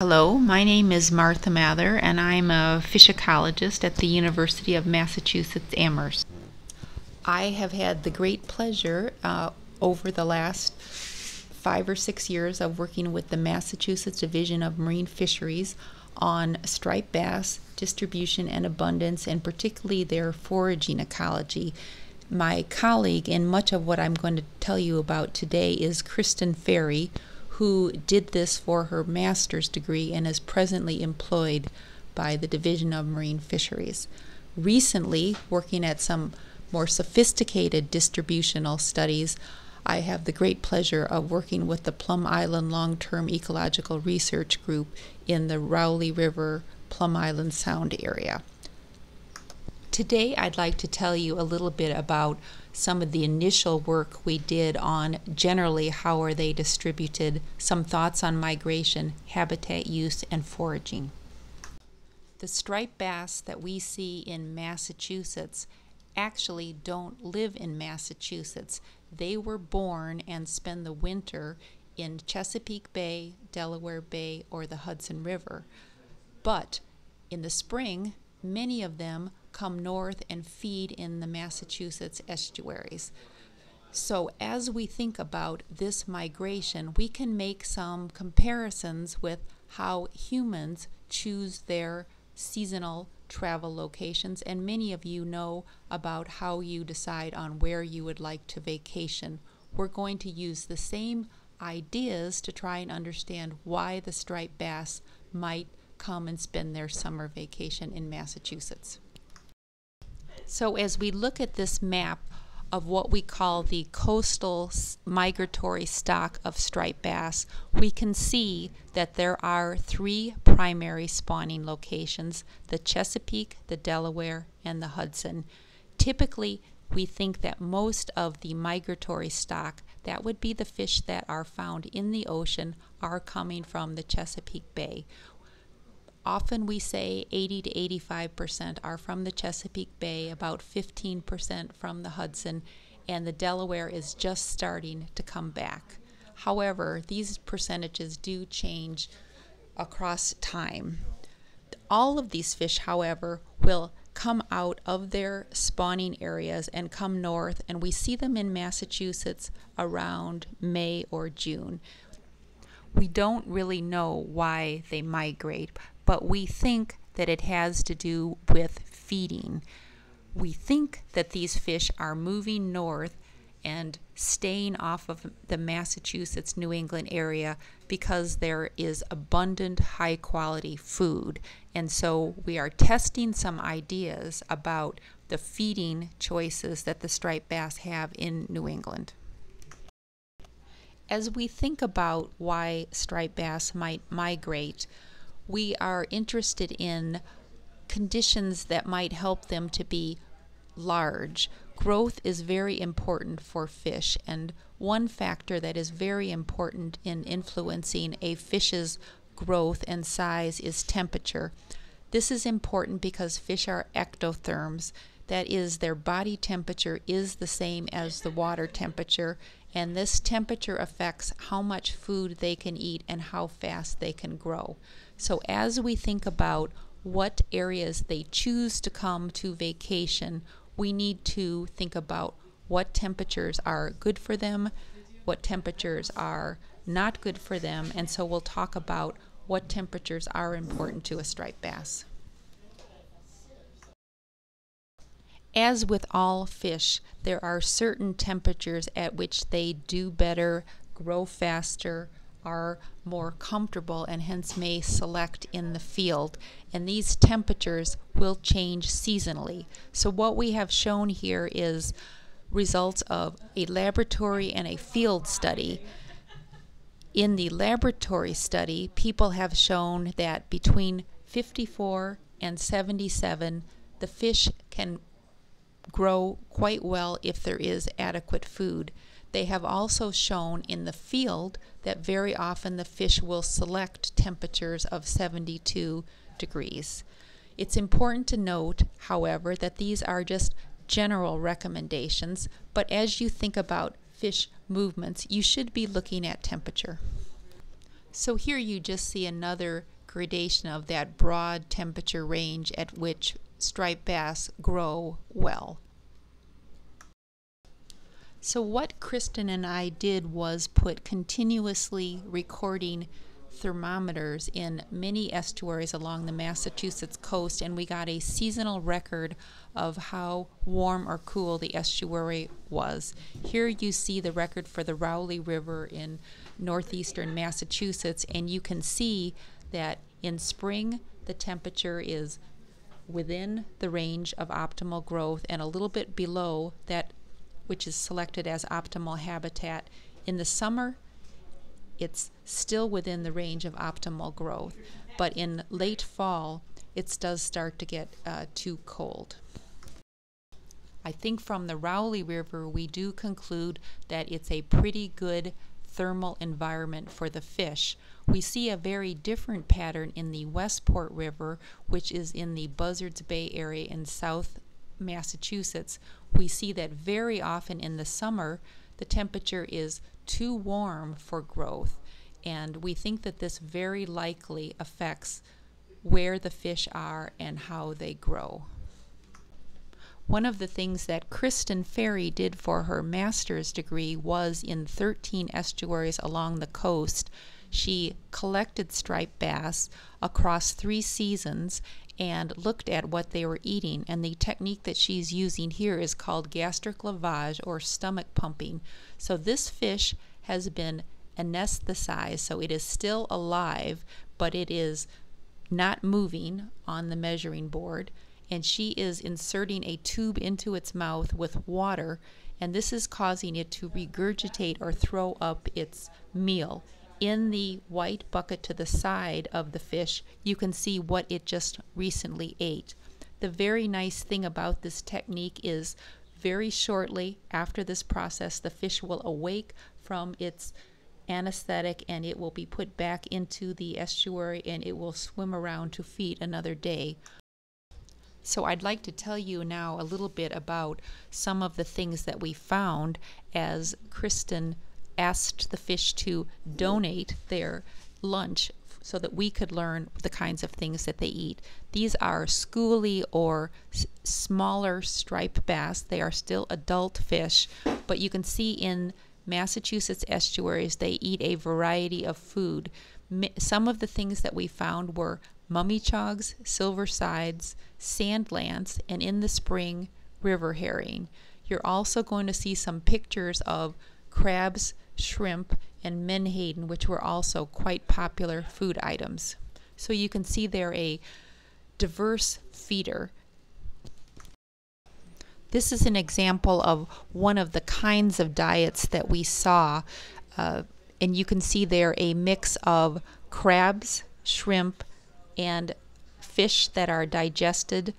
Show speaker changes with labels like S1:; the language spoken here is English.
S1: Hello, my name is Martha Mather, and I'm a fish ecologist at the University of Massachusetts Amherst. I have had the great pleasure uh, over the last five or six years of working with the Massachusetts Division of Marine Fisheries on striped bass distribution and abundance, and particularly their foraging ecology. My colleague, and much of what I'm going to tell you about today, is Kristen Ferry who did this for her master's degree and is presently employed by the Division of Marine Fisheries. Recently, working at some more sophisticated distributional studies, I have the great pleasure of working with the Plum Island Long Term Ecological Research Group in the Rowley River Plum Island Sound area. Today, I'd like to tell you a little bit about some of the initial work we did on generally how are they distributed, some thoughts on migration, habitat use, and foraging. The striped bass that we see in Massachusetts actually don't live in Massachusetts. They were born and spend the winter in Chesapeake Bay, Delaware Bay, or the Hudson River. But in the spring, many of them come north and feed in the Massachusetts estuaries. So, as we think about this migration, we can make some comparisons with how humans choose their seasonal travel locations, and many of you know about how you decide on where you would like to vacation. We're going to use the same ideas to try and understand why the striped bass might come and spend their summer vacation in Massachusetts. So, as we look at this map of what we call the coastal migratory stock of striped bass, we can see that there are three primary spawning locations the Chesapeake, the Delaware, and the Hudson. Typically, we think that most of the migratory stock, that would be the fish that are found in the ocean, are coming from the Chesapeake Bay. Often we say 80 to 85% are from the Chesapeake Bay, about 15% from the Hudson, and the Delaware is just starting to come back. However, these percentages do change across time. All of these fish, however, will come out of their spawning areas and come north, and we see them in Massachusetts around May or June. We don't really know why they migrate, but we think that it has to do with feeding. We think that these fish are moving north and staying off of the Massachusetts New England area because there is abundant high quality food. And so we are testing some ideas about the feeding choices that the striped bass have in New England. As we think about why striped bass might migrate, we are interested in conditions that might help them to be large. Growth is very important for fish, and one factor that is very important in influencing a fish's growth and size is temperature. This is important because fish are ectotherms. That is, their body temperature is the same as the water temperature, and this temperature affects how much food they can eat and how fast they can grow. So, as we think about what areas they choose to come to vacation, we need to think about what temperatures are good for them, what temperatures are not good for them, and so we'll talk about what temperatures are important to a striped bass. As with all fish, there are certain temperatures at which they do better, grow faster, are more comfortable and hence may select in the field. And these temperatures will change seasonally. So, what we have shown here is results of a laboratory and a field study. In the laboratory study, people have shown that between 54 and 77, the fish can grow quite well if there is adequate food. They have also shown in the field that very often the fish will select temperatures of 72 degrees. It's important to note, however, that these are just general recommendations, but as you think about fish movements, you should be looking at temperature. So here you just see another gradation of that broad temperature range at which striped bass grow well. So what Kristen and I did was put continuously recording thermometers in many estuaries along the Massachusetts coast, and we got a seasonal record of how warm or cool the estuary was. Here you see the record for the Rowley River in northeastern Massachusetts, and you can see that in spring the temperature is within the range of optimal growth and a little bit below that which is selected as optimal habitat. In the summer, it's still within the range of optimal growth, but in late fall, it does start to get uh, too cold. I think from the Rowley River, we do conclude that it's a pretty good thermal environment for the fish. We see a very different pattern in the Westport River, which is in the Buzzards Bay area in South Massachusetts. We see that very often in the summer, the temperature is too warm for growth, and we think that this very likely affects where the fish are and how they grow. One of the things that Kristen Ferry did for her master's degree was in 13 estuaries along the coast. She collected striped bass across three seasons and looked at what they were eating. And the technique that she's using here is called gastric lavage or stomach pumping. So this fish has been anesthetized, so it is still alive, but it is not moving on the measuring board. And she is inserting a tube into its mouth with water, and this is causing it to regurgitate or throw up its meal in the white bucket to the side of the fish, you can see what it just recently ate. The very nice thing about this technique is very shortly after this process, the fish will awake from its anesthetic and it will be put back into the estuary and it will swim around to feed another day. So I'd like to tell you now a little bit about some of the things that we found as Kristen asked the fish to donate their lunch so that we could learn the kinds of things that they eat. These are schoolie or smaller striped bass. They are still adult fish, but you can see in Massachusetts estuaries they eat a variety of food. Some of the things that we found were mummichogs, silver sides, sand lance, and in the spring, river herring. You're also going to see some pictures of crabs, shrimp, and menhaden, which were also quite popular food items. So you can see they're a diverse feeder. This is an example of one of the kinds of diets that we saw, uh, and you can see there a mix of crabs, shrimp, and fish that are digested